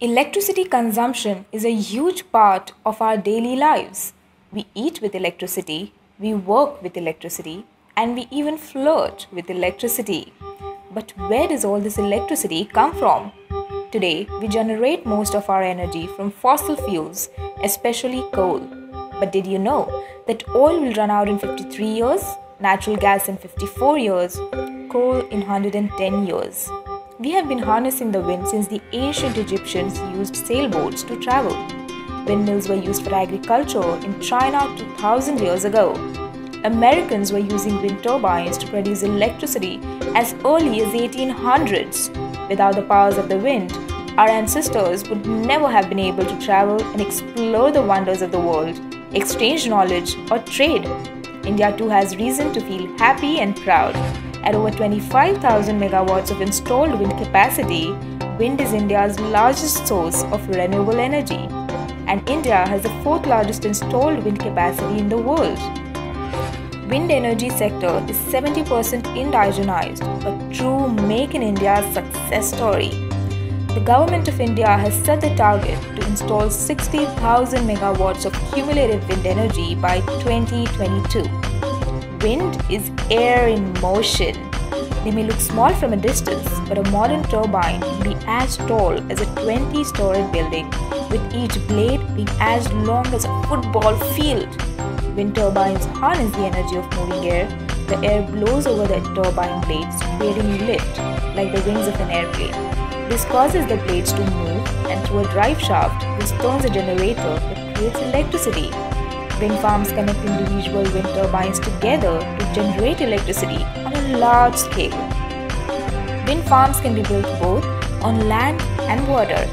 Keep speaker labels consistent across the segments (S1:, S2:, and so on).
S1: Electricity consumption is a huge part of our daily lives. We eat with electricity, we work with electricity, and we even flirt with electricity. But where does all this electricity come from? Today, we generate most of our energy from fossil fuels, especially coal. But did you know that oil will run out in 53 years, natural gas in 54 years, coal in 110 years? We have been harnessing the wind since the ancient Egyptians used sailboats to travel. Windmills were used for agriculture in China 2000 years ago. Americans were using wind turbines to produce electricity as early as 1800s. Without the powers of the wind, our ancestors would never have been able to travel and explore the wonders of the world, exchange knowledge, or trade. India too has reason to feel happy and proud. At over 25,000 megawatts of installed wind capacity, wind is India's largest source of renewable energy. And India has the fourth largest installed wind capacity in the world. Wind energy sector is 70% indigenized, a true make in India success story. The government of India has set the target to install 60,000 megawatts of cumulative wind energy by 2022. Wind is air in motion. They may look small from a distance, but a modern turbine can be as tall as a 20 story building, with each blade being as long as a football field. Wind turbines harness the energy of moving air. The air blows over the turbine blades, creating lift, like the wings of an airplane. This causes the blades to move, and through a drive shaft, this turns a generator that creates electricity. Wind farms connect individual wind turbines together to generate electricity on a large scale. Wind farms can be built both on land and water.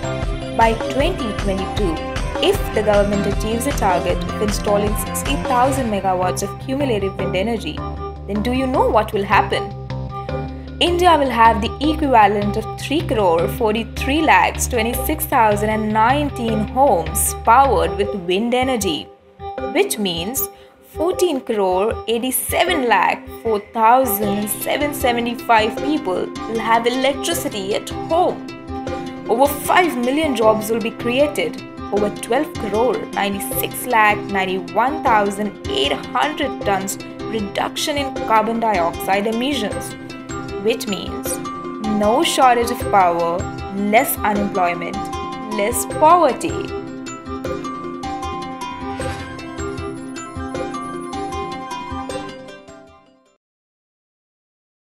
S1: By 2022, if the government achieves a target of installing 60,000 megawatts of cumulative wind energy, then do you know what will happen? India will have the equivalent of 3 crore 43 lakhs 26,019 homes powered with wind energy which means 14 crore 87 lakh 4775 people will have electricity at home. Over 5 million jobs will be created. Over 12 crore 96 lakh 91,800 tons reduction in carbon dioxide emissions, which means no shortage of power, less unemployment, less poverty.